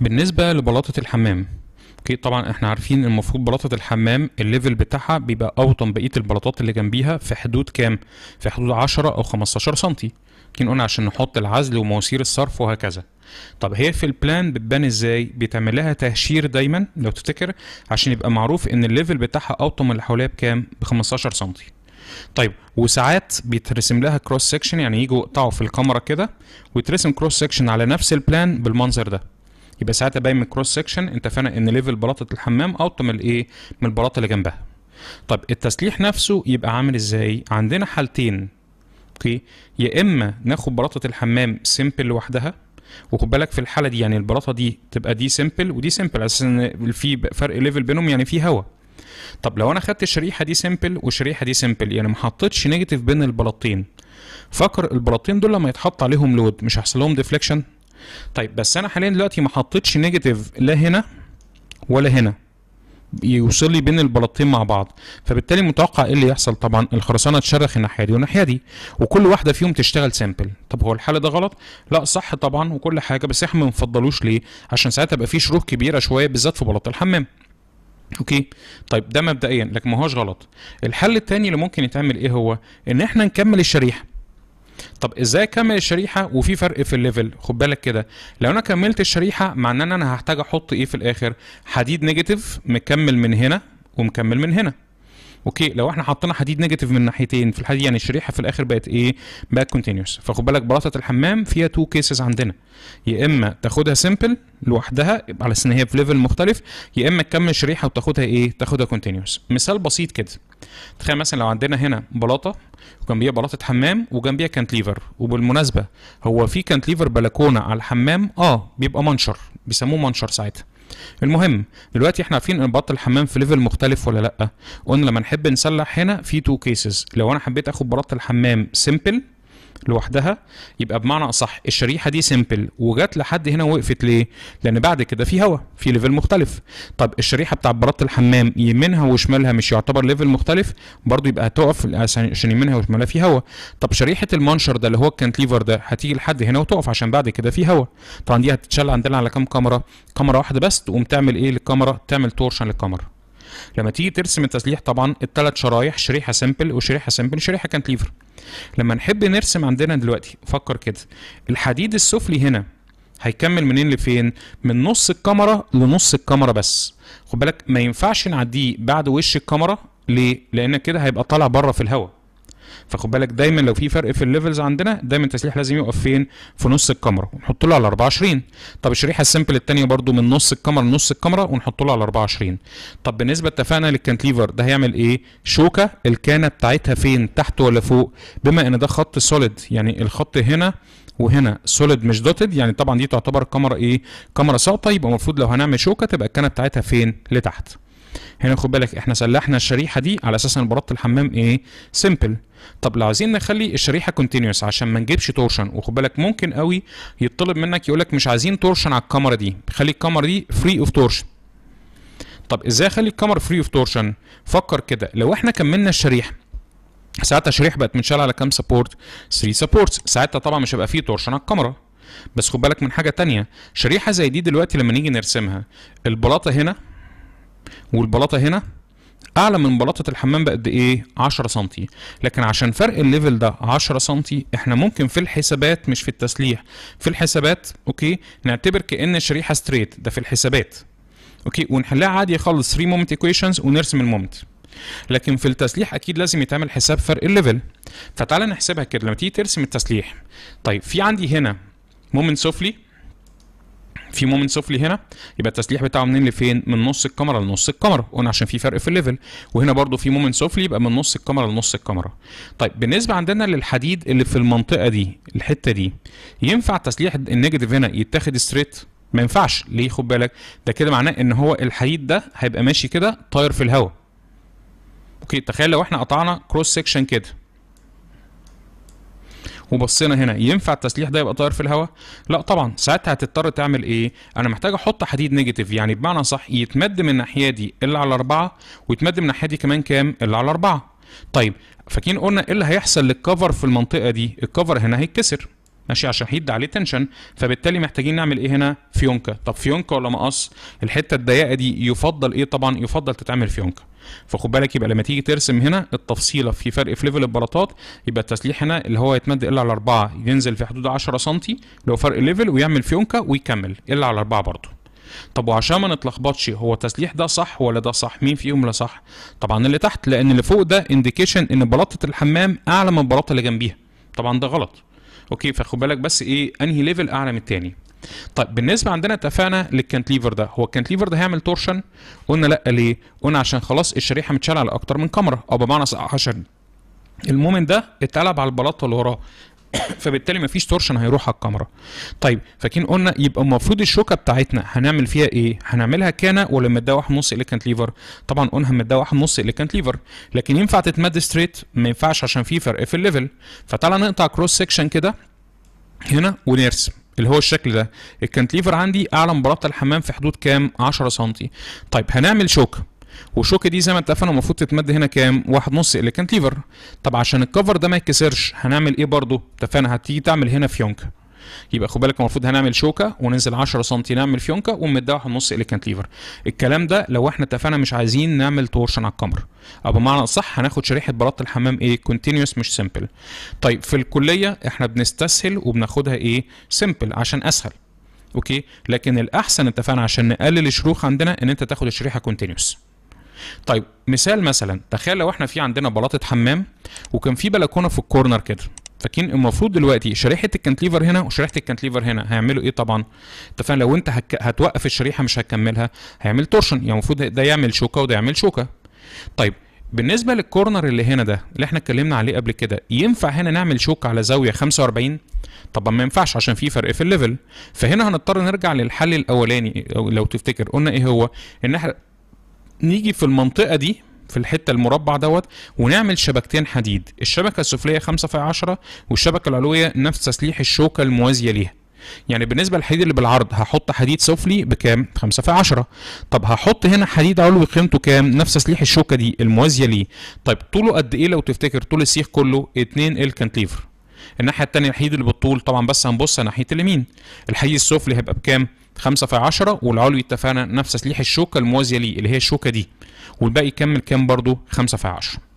بالنسبة لبلاطة الحمام أوكي طبعا إحنا عارفين المفروض بلاطة الحمام ال level بتاعها بيبقى اوطى من بقية البلاطات اللي جنبيها في حدود كام؟ في حدود 10 أو 15 سنتي يمكن قلنا عشان نحط العزل ومواسير الصرف وهكذا طب هي في ال plan بتبان إزاي؟ بيتعمل لها تهشير دايما لو تفتكر عشان يبقى معروف إن ال level بتاعها اوطى من اللي حواليها بكام؟ ب 15 سنتي طيب وساعات بيترسم لها cross section يعني يجوا يقطعوا في الكمرة كده ويترسم cross section على نفس ال plan بالمنظر ده يبقى ساعتها باين من ال cross section انت فاهم ان level بلاطة الحمام اوطى من الايه؟ من البلاطة اللي جنبها. طب التسليح نفسه يبقى عامل إزاي؟ عندنا حالتين أوكي؟ يا إما ناخد بلاطة الحمام simple لوحدها وخد بالك في الحالة دي يعني البلاطة دي تبقى دي simple ودي simple أساس إن في فرق level بينهم يعني في هواء طب لو أنا خدت الشريحة دي simple والشريحة دي simple يعني ما حطيتش negative بين البلاطتين فكر البلاطتين دول لما يتحط عليهم load مش هيحصل لهم deflection طيب بس أنا حاليا دلوقتي ما حطيتش negative لا هنا ولا هنا. يوصل لي بين البلاطتين مع بعض. فبالتالي متوقع إيه اللي يحصل؟ طبعا الخرسانة تشرخ الناحية دي والناحية دي وكل واحدة فيهم تشتغل simple طب هو الحل ده غلط؟ لا صح طبعا وكل حاجة بس إحنا ما بنفضلوش ليه؟ عشان ساعتها يبقى في شروخ كبيرة شوية بالذات في بلاط الحمام. أوكي؟ طيب ده مبدئيا لكن ما هوش غلط. الحل التاني اللي ممكن يتعمل إيه هو؟ إن إحنا نكمل الشريحة. طب إزاي أكمل الشريحة وفي فرق في ال level؟ خد بالك كده. لو أنا كملت الشريحة معناه إن أنا هحتاج أحط إيه في الآخر؟ حديد negative مكمل من هنا ومكمل من هنا. أوكي لو إحنا حطينا حديد negative من ناحيتين في الحديد يعني الشريحة في الآخر بقت إيه؟ بقت continuous فخد بالك بلاطة الحمام فيها two cases عندنا. يا إما تاخدها simple لوحدها على إن هي في level مختلف يا إما تكمل شريحة وتاخدها إيه؟ تاخدها continuous مثال بسيط كده. تخيل مثلا لو عندنا هنا بلاطة وجنبيها بلاطة حمام وجنبيها cantilever. وبالمناسبة هو في cantilever بلكونة على الحمام؟ آه بيبقى منشر. بيسموه منشر ساعتها. المهم دلوقتي إحنا عارفين إن بلاط الحمام في level مختلف ولا لأ؟ قلنا لما نحب نسلح هنا في two cases لو أنا حبيت آخد بلاط الحمام simple لوحدها. يبقى بمعنى أصح الشريحة دي simple وجت لحد هنا وقفت ليه؟ لأن بعد كده في هواء في level مختلف. طب الشريحة بتاع بلاط الحمام يمينها وشمالها مش يعتبر level مختلف برضو يبقى هتقف عشان يمينها وشمالها في هواء طب شريحة المنشر ده اللي هو ال cantilever ده هتيجي لحد هنا وتقف عشان بعد كده في هواء طبعا دي هتتشال عندنا على كام كمرة؟ كمرة واحدة بس تقوم تعمل إيه للكمرة؟ تعمل torsion للكمرة لما تيجي ترسم التسليح طبعا الثلاث شرايح شريحة simple وشريحة simple شريحة cantilever. لما نحب نرسم عندنا دلوقتي فكر كده. الحديد السفلي هنا هيكمل منين لفين؟ من نص الكمرة لنص الكمرة بس. خد بالك ما ينفعش نعديه بعد وش الكمرة. ليه؟ لأن كده هيبقى طالع بره في الهواء. فخد بالك دايما لو في فرق في ال levels عندنا دايما التسليح لازم يقف فين؟ في نص الكمرة ونحط له على 24 طب الشريحة ال simple الثانية برده من نص الكمرة لنص الكمرة ونحط له على 24 طب بالنسبة اتفقنا لل cantilever ده هيعمل إيه؟ شوكة الكانة بتاعتها فين تحت ولا فوق؟ بما إن ده خط solid يعني الخط هنا وهنا solid مش dotted يعني طبعا دي تعتبر كمرة إيه؟ كمرة ساقطة يبقى المفروض لو هنعمل شوكة تبقى الكانة بتاعتها فين؟ لتحت. هنا خد بالك إحنا سلحنا الشريحة دي على أساس إن بلاطه الحمام إيه؟ simple طب لو عايزين نخلي الشريحة continuous عشان ما نجيبش torsion وخد بالك ممكن قوي يطلب منك يقول لك مش عايزين torsion على الكمرة دي خلي الكمرة دي free of torsion طب إزاي أخلي الكمرة free of torsion فكر كده لو إحنا كملنا الشريحة ساعتها الشريحة بقت متشال على كام support 3 supports ساعتها طبعا مش هيبقى فيه torsion على الكمرة. بس خد بالك من حاجة تانية شريحة زي دي دلوقتي لما نيجي نرسمها البلاطة هنا والبلاطة هنا أعلى من بلاطة الحمام بقد إيه؟ 10 سم لكن عشان فرق ال level ده 10 سم إحنا ممكن في الحسابات مش في التسليح. في الحسابات okay نعتبر كأن الشريحة straight ده في الحسابات. okay ونحلها عادي خالص 3 moment equations ونرسم ال moment لكن في التسليح أكيد لازم يتعمل حساب فرق ال level. فتعالى نحسبها كده لما تيجي ترسم التسليح. طيب في عندي هنا moment سفلي في moment سفلي هنا. يبقى التسليح بتاعه منين؟ لفين؟ من نص الكمرة لنص الكمرة. قلنا عشان في فرق في ال level. وهنا برضو في moment سفلي يبقى من نص الكمرة لنص الكمرة. طيب بالنسبة عندنا للحديد اللي في المنطقة دي الحتة دي ينفع التسليح ال negative هنا يتاخد straight ما ينفعش. ليه؟ خد بالك ده كده معناه إن هو الحديد ده هيبقى ماشي كده طاير في الهواء. okay تخيل لو إحنا قطعنا cross section كده. وبصينا هنا ينفع التسليح ده يبقى طاير في الهواء؟ لا طبعا ساعتها هتضطر تعمل إيه؟ أنا محتاج أحط حديد negative يعني بمعنى صح يتمد من الناحية دي اللي على أربعة ويتمد من الناحية دي كمان كام؟ اللي على أربعة. طيب فاكرين قلنا إيه اللي هيحصل لل cover في المنطقة دي؟ ال cover هنا هيتكسر ماشي عشان ده عليه tension فبالتالي محتاجين نعمل إيه هنا فيونكه طب فيونكه ولا مقص الحتة الضيقة دي يفضل إيه طبعا يفضل تتعمل فيونكه فخد بالك يبقى لما تيجي ترسم هنا التفصيلة في فرق في level البلاطات يبقى التسليح هنا اللي هو يتمد إلا على 4 ينزل في حدود 10 سم هو فرق level ويعمل فيونكه ويكمل إلا على 4 برضه. طب وعشان ما نتلخبطش هو التسليح ده صح ولا ده صح؟ مين فيهم اللي صح؟ طبعا اللي تحت لأن اللي فوق ده indication إن بلاطة الحمام أعلى من البلاطة اللي جنبيها. طبعا ده غلط. okay فخد بالك بس إيه أنهي level أعلى من التاني؟ طيب بالنسبة عندنا اتفقنا لل cantilever ده. هو ال cantilever ده هيعمل torsion؟ قلنا لأ ليه؟ قلنا عشان خلاص الشريحة متشالة على أكتر من كمرة. أو بمعنى صح عشان ال moment ده اتقلب على البلاطه اللي وراه. فبالتالي مفيش torsion هيروح على الكمرة. طيب فاكرين قلنا يبقى المفروض الشوكة بتاعتنا هنعمل فيها إيه؟ هنعملها كانه ولا مديها واحد ونص ال cantilever طبعا قلنا هنمديها واحد ونص ال cantilever لكن ينفع تتمد straight ما ينفعش عشان في فرق في ال level. فتعالى نقطع cross section كده هنا ونرسم. اللي هو الشكل ده. ال cantilever عندي أعلى من بلاطه الحمام في حدود كام؟ 10 سم طيب هنعمل شوكة. والشوكة دي زي ما اتفقنا المفروض تتمد هنا كام؟ واحد نص. ال cantilever طب عشان ال cover ده ما يتكسرش هنعمل إيه برضو اتفقنا هتيجي تعمل هنا فيونكة. يبقى خد بالك المفروض هنعمل شوكة وننزل 10 سم نعمل فيونكة ونمدها واحد ونص ال cantilever الكلام ده لو إحنا اتفقنا مش عايزين نعمل torsion على الكمرة أو بمعنى أصح هناخد شريحة بلاطه الحمام إيه؟ continuous مش simple طيب في الكلية إحنا بنستسهل وبناخدها إيه؟ simple عشان أسهل. okay؟ لكن الأحسن اتفقنا عشان نقلل الشروخ عندنا إن أنت تاخد الشريحة continuous طيب مثال مثلا تخيل لو إحنا في عندنا بلاطة حمام وكان في بلكونة في ال corner كده. فاكرين المفروض دلوقتي شريحة ال cantilever هنا وشريحة ال cantilever هنا هيعملوا إيه طبعا؟ اتفقنا لو أنت هك... هتوقف الشريحة مش هتكملها هيعمل torsion يعني المفروض ده يعمل شوكة وده يعمل شوكة. طيب بالنسبة لل corner اللي هنا ده اللي إحنا اتكلمنا عليه قبل كده ينفع هنا نعمل شوكة على زاوية 45 طبعا ما ينفعش عشان في فرق في ال level. فهنا هنضطر نرجع للحل الأولاني لو تفتكر قلنا إيه هو؟ إن إحنا نيجي في المنطقة دي في الحتة المربع دوت ونعمل شبكتين حديد. الشبكة السفلية 5 في 10 والشبكة العلوية نفس تسليح الشوكة الموازية ليها. يعني بالنسبة للحديد اللي بالعرض هحط حديد سفلي بكام؟ 5 في 10 طب هحط هنا حديد علوي قيمته كام؟ نفس تسليح الشوكة دي الموازية ليه. طيب طوله قد إيه لو تفتكر؟ طول السيخ كله 2 ال كانتليفر الناحية الثانية الحديد اللي بالطول طبعا بس هنبص ناحية اليمين. الحديد السفلي هيبقى بكام؟ 5 في 10 والعلوي اتفقنا نفس تسليح الشوكة الموازية ليه اللي هي الشوكة دي. والباقي يكمل كام برضو؟ 5 في 10